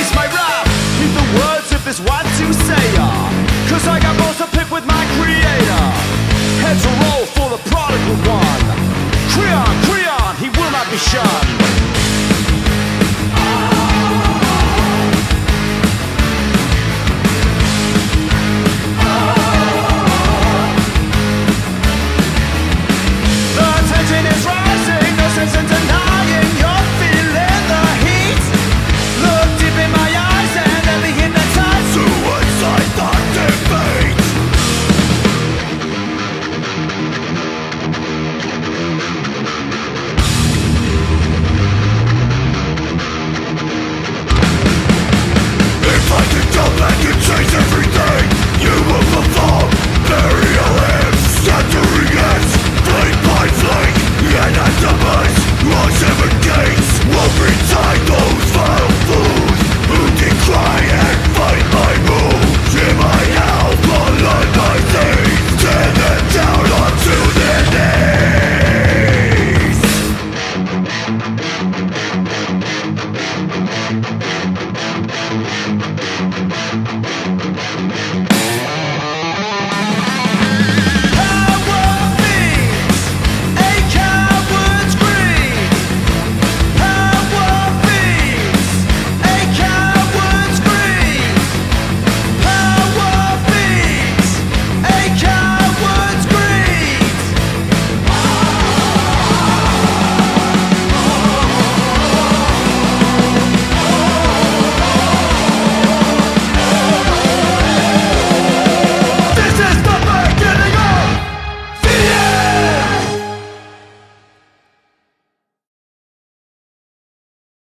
release my rap If the words if it's what to say uh, Cause I got balls to pick with my creator. Heads a roll for the prodigal one. Creon, Creon, he will not be shot